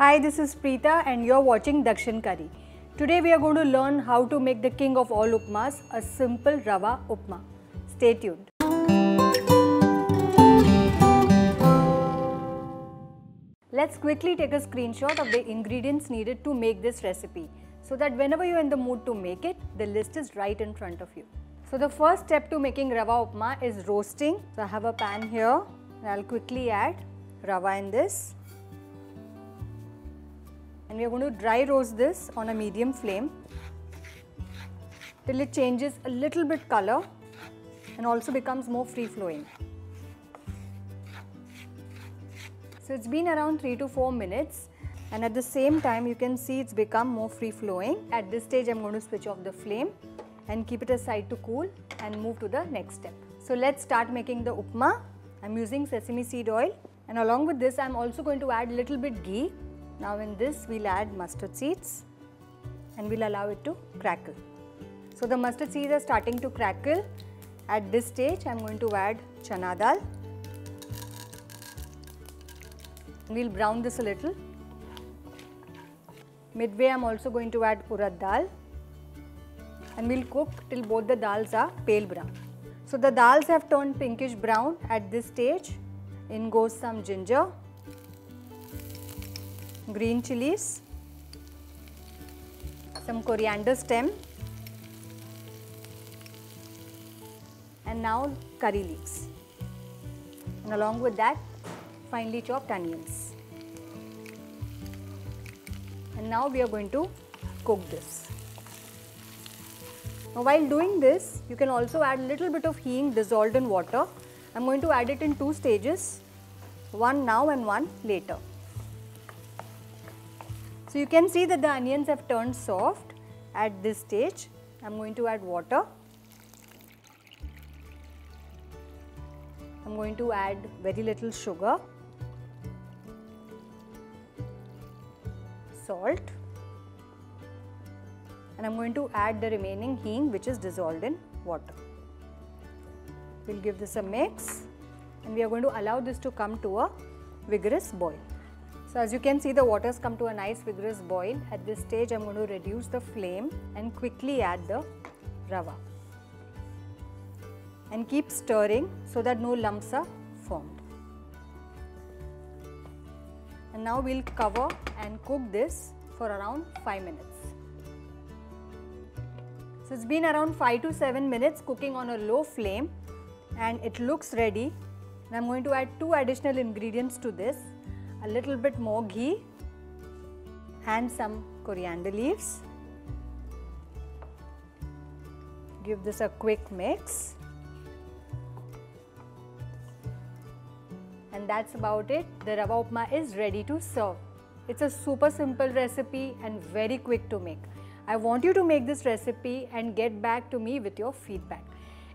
Hi, this is Preetha and you're watching Dakshin Curry. Today we are going to learn how to make the king of all upmas, a simple rava upma. Stay tuned. Let's quickly take a screenshot of the ingredients needed to make this recipe so that whenever you're in the mood to make it, the list is right in front of you. So the first step to making rava upma is roasting. So I have a pan here and I'll quickly add rava in this. And we are going to dry roast this on a medium flame till it changes a little bit color and also becomes more free flowing. So it's been around 3 to 4 minutes and at the same time you can see it's become more free flowing. At this stage I'm going to switch off the flame and keep it aside to cool and move to the next step. So let's start making the upma. I'm using sesame seed oil and along with this I'm also going to add a little bit ghee. Now in this we'll add mustard seeds and we'll allow it to crackle. So the mustard seeds are starting to crackle. At this stage I'm going to add chana dal We'll brown this a little. Midway I'm also going to add urad dal and we'll cook till both the dals are pale brown. So the dals have turned pinkish brown at this stage. In goes some ginger, green chilies, some coriander stem and now curry leaves. And along with that finely chopped onions. And now we are going to cook this. Now while doing this, you can also add a little bit of hing dissolved in water. I am going to add it in two stages, one now and one later. So you can see that the onions have turned soft at this stage. I am going to add water. I am going to add very little sugar salt and I'm going to add the remaining hing which is dissolved in water. We'll give this a mix and we are going to allow this to come to a vigorous boil. So as you can see the water has come to a nice vigorous boil. At this stage I'm going to reduce the flame and quickly add the rava and keep stirring so that no lumps are formed. And now we'll cover and cook this for around 5 minutes. So it's been around 5 to 7 minutes cooking on a low flame and it looks ready. And I'm going to add two additional ingredients to this. A little bit more ghee and some coriander leaves. Give this a quick mix. and that's about it. The rava upma is ready to serve. It's a super simple recipe and very quick to make. I want you to make this recipe and get back to me with your feedback.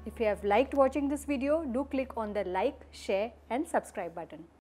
If you have liked watching this video, do click on the like, share and subscribe button.